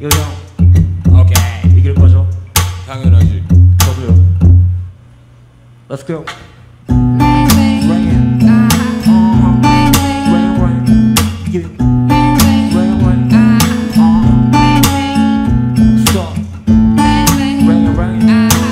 요정 오케이 이길 거죠? 당연하지 저도요. Let's go. Bring it. Uh-huh. Bring it, bring it.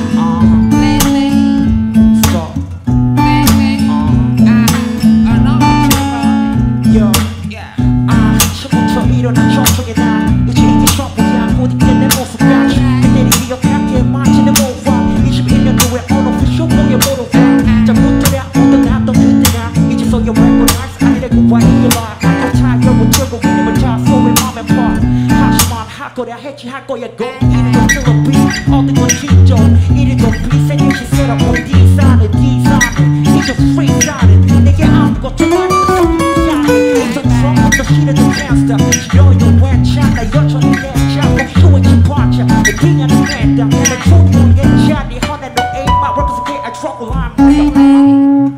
이제서야 recognize 아니라고 와이어라 아까 타협을 들고 이름을 다 소리 맘에 파 하지만 할 거야 했지 할 거야 go 이리도 틀어비 얻은 건 진정 이리도 비싼 시세라 본 디자인은 디자인은 이제 freestyling 내게 아무것도 많이 It's a drum, the shit of the master. You're the wet shot, the yacht on the edge, I'm the fluid departure. The king and the panda, and the truth will get shot. The hundred no eight, my represent a trouble line.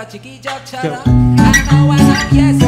chiquilla chara. I know, I know, yes.